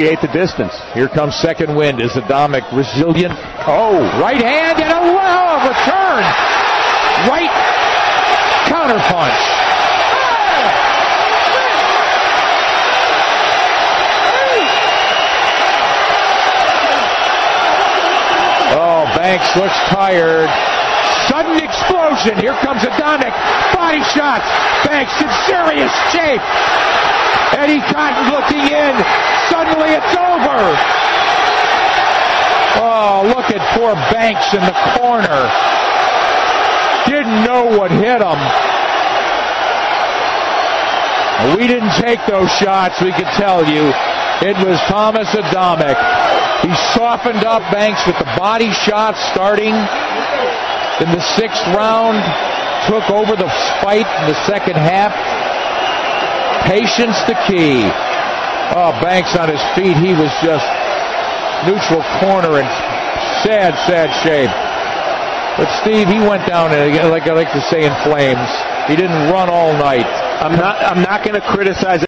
Create the distance. Here comes second wind. Is Adamek resilient? Oh, right hand and a well return. Right counterpunch. Oh, Banks looks tired. Sudden explosion. Here comes Adamek. Body shots. Banks in serious shape. Eddie Cotton looking in. It's over. Oh, look at poor Banks in the corner. Didn't know what hit him. We didn't take those shots, we could tell you. It was Tomasz Adamek. He softened up Banks with the body shot starting in the sixth round. Took over the fight in the second half. Patience the key. Oh, Banks on his feet. He was just neutral corner in sad, sad shape. But Steve, he went down, in, like I like to say, in flames. He didn't run all night. I'm not. I'm not going to criticize